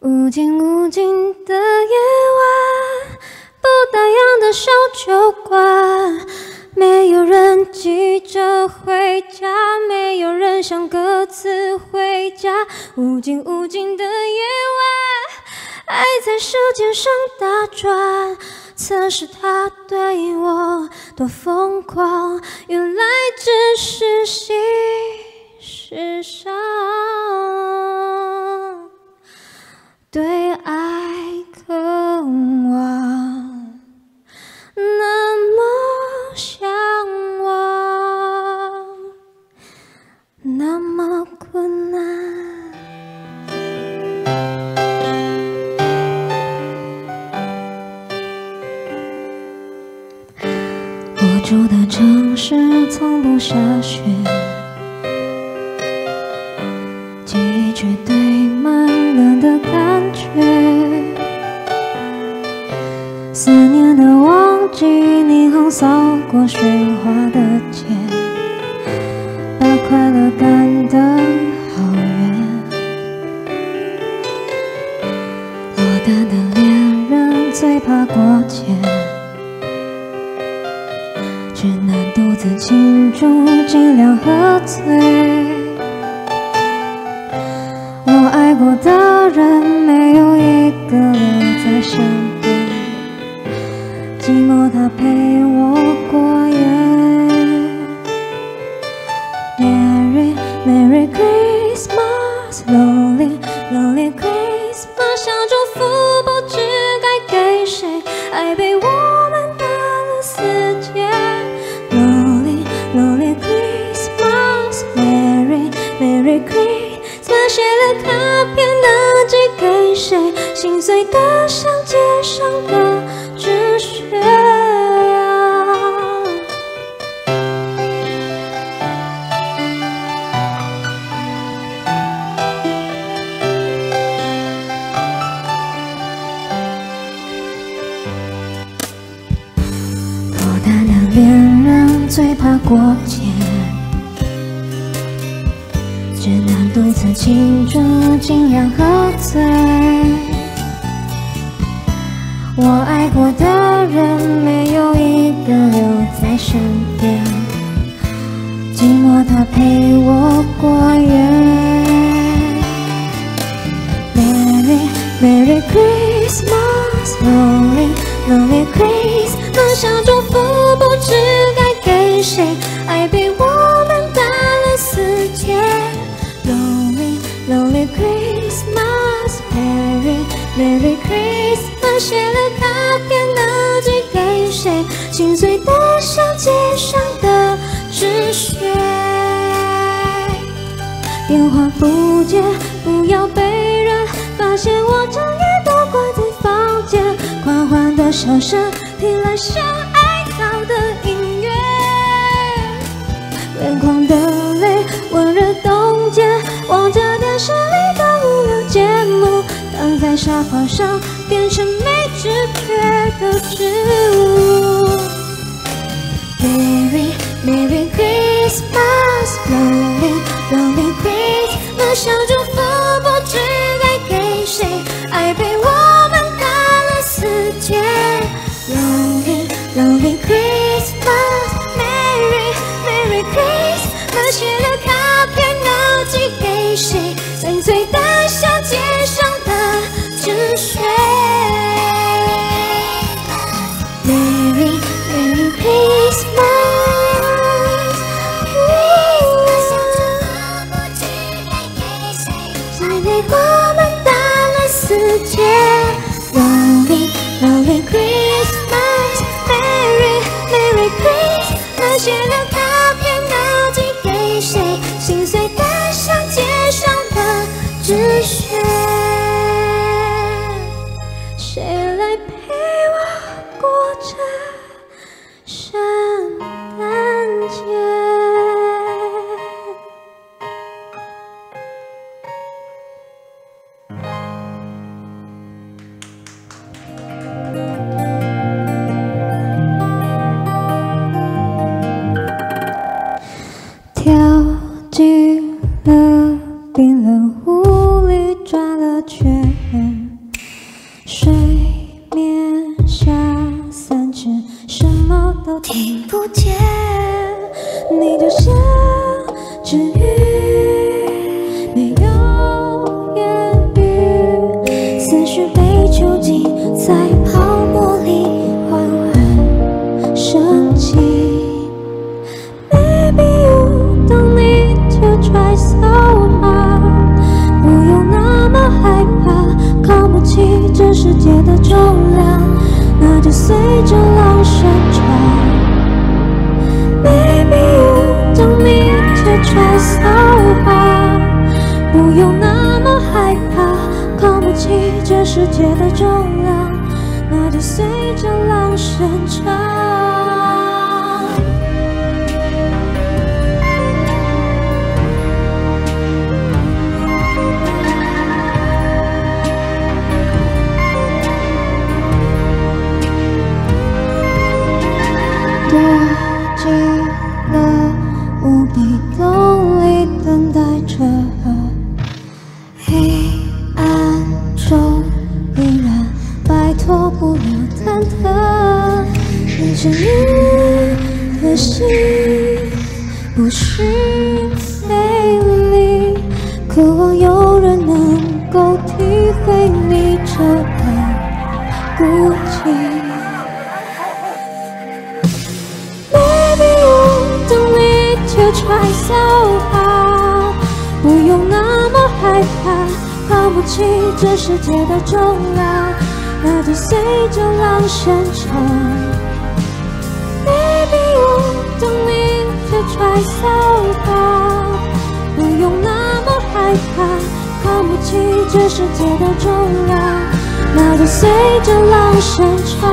无尽无尽的夜晚，不打烊的小酒馆，没有人急着回家，没有人想各自回家。无尽无尽的夜晚，爱在舌尖上打转，测试他对我多疯狂，原来只是心事上。对爱渴望，那么向往，那么困难。我住的城市从不下雪，扫过喧哗的街，把快乐赶得好远。落单的恋人最怕过节。只能独自庆祝，尽量喝醉。我爱过的人，没 Merry Merry Christmas, Lonely Lonely Christmas，想祝福不知该给谁，爱被我们打了死结。Lonely Lonely Christmas, Merry Merry Christmas，写了卡片能寄给谁？心碎的像街上的纸屑 他的恋人最怕过节，只能独自庆祝，尽量喝醉。我爱过的人，没有一个留在身边，寂寞它陪我过夜。Merry Merry Christmas, Lonely Merry Christmas，写了卡片能寄给谁？心碎的像街上的纸屑。电话不接，不要被人发现我整夜都关在房间。狂欢的笑声听来像哀悼的音乐，眼眶的泪温热冻结，望着电视里，在沙发上变成没知觉的植物。Merry Merry Christmas, Lonely Lonely Christmas，笑着月水面下三尺，什么都听不见，你就像只鱼。是你的心不是费力，渴望有人能够体会你这份孤寂。Maybe you don't need to try so hard，不用那么害怕，扛不起这世界的重量，那就随着浪声唱。Baby you don't need to try so hard，不用那么害怕，扛不起这世界的重量，那就随着浪声唱。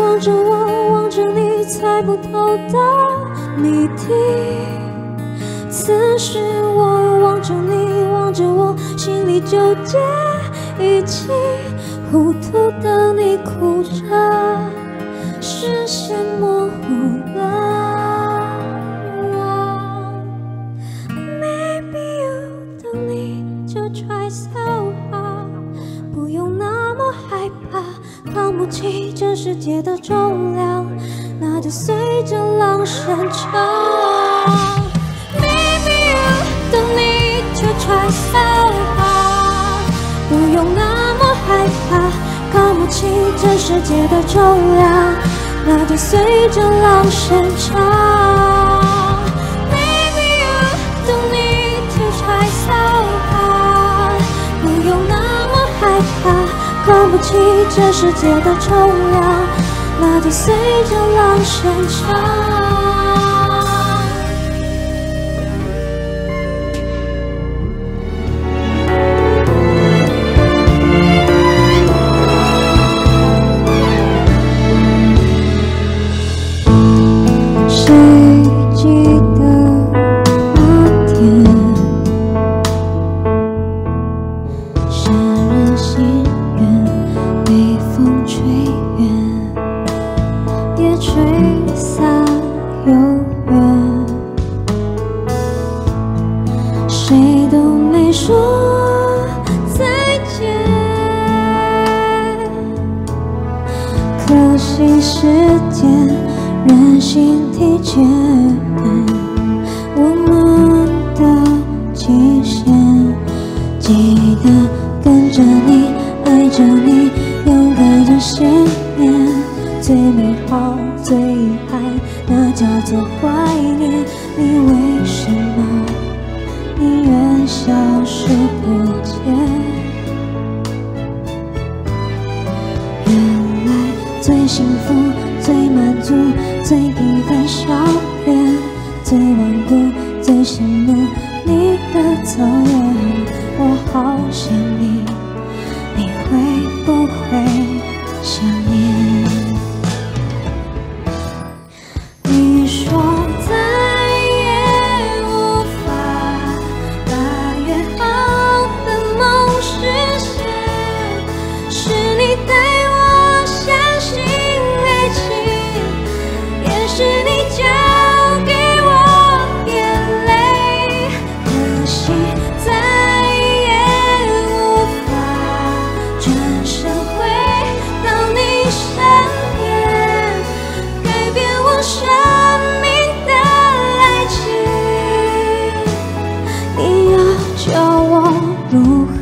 望着我，望着你，猜不透的谜底。此时我望着你，望着我，心纠结一起。糊涂的你哭着，视线模糊了。Maybe you don't need to try so hard，不用那么害怕。扛不起这世界的重量，那就随着浪声唱。Maybe you don't need to try so hard，用那么害怕。扛不起这世界的重量，那就随着浪声唱。Maybe you don't need to try so hard，不用那么害怕。扛不起这世界的重量，那就随着浪声唱。open. 如何？